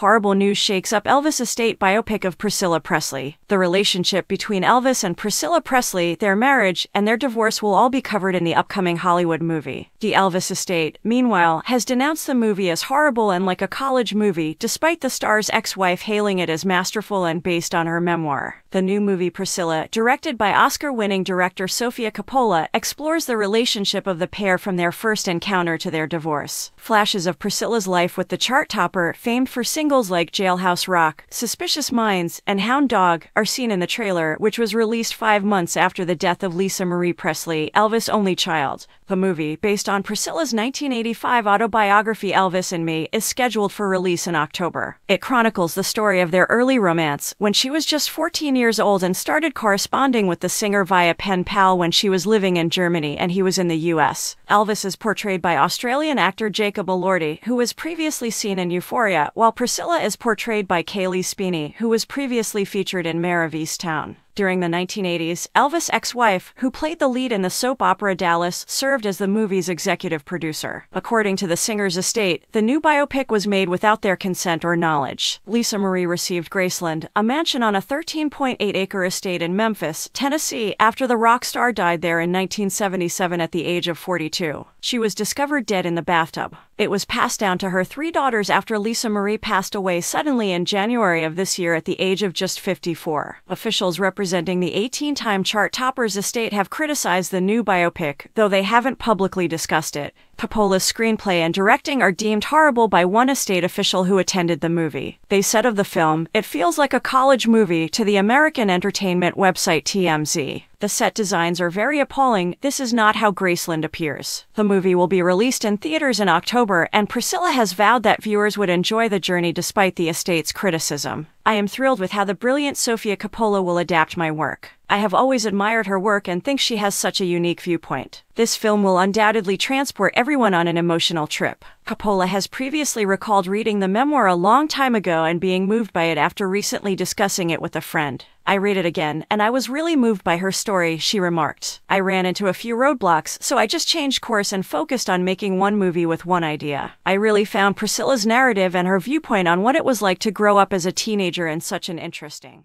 Horrible news shakes up Elvis estate biopic of Priscilla Presley. The relationship between Elvis and Priscilla Presley, their marriage, and their divorce will all be covered in the upcoming Hollywood movie. The Elvis estate, meanwhile, has denounced the movie as horrible and like a college movie, despite the star's ex wife hailing it as masterful and based on her memoir. The new movie Priscilla, directed by Oscar winning director Sofia Coppola, explores the relationship of the pair from their first encounter to their divorce. Flashes of Priscilla's life with the chart topper, famed for singles singles like Jailhouse Rock, Suspicious Minds, and Hound Dog are seen in the trailer, which was released five months after the death of Lisa Marie Presley, Elvis' only child. The movie, based on Priscilla's 1985 autobiography Elvis and Me, is scheduled for release in October. It chronicles the story of their early romance when she was just 14 years old and started corresponding with the singer via pen pal when she was living in Germany and he was in the US. Elvis is portrayed by Australian actor Jacob Elordi, who was previously seen in Euphoria, while Priscilla is portrayed by Cailee Spaeny, who was previously featured in Mare of Easttown. During the 1980s, Elvis' ex wife, who played the lead in the soap opera Dallas, served as the movie's executive producer. According to the singer's estate, the new biopic was made without their consent or knowledge. Lisa Marie received Graceland, a mansion on a 13.8 acre estate in Memphis, Tennessee, after the rock star died there in 1977 at the age of 42. She was discovered dead in the bathtub. It was passed down to her three daughters after Lisa Marie passed away suddenly in January of this year at the age of just 54. Officials representing representing the 18 time chart topper's estate have criticized the new biopic, though they haven't publicly discussed it. Coppola's screenplay and directing are deemed horrible by one estate official who attended the movie. They said of the film, it feels like a college movie to the American entertainment website TMZ. The set designs are very appalling. This is not how Graceland appears. The movie will be released in theaters in October, and Priscilla has vowed that viewers would enjoy the journey despite the estate's criticism. I am thrilled with how the brilliant Sofia Coppola will adapt my work. I have always admired her work and think she has such a unique viewpoint. This film will undoubtedly transport everyone on an emotional trip. Coppola has previously recalled reading the memoir a long time ago and being moved by it after recently discussing it with a friend. I read it again, and I was really moved by her story, she remarked. I ran into a few roadblocks, so I just changed course and focused on making one movie with one idea. I really found Priscilla's narrative and her viewpoint on what it was like to grow up as a teenager in such an interesting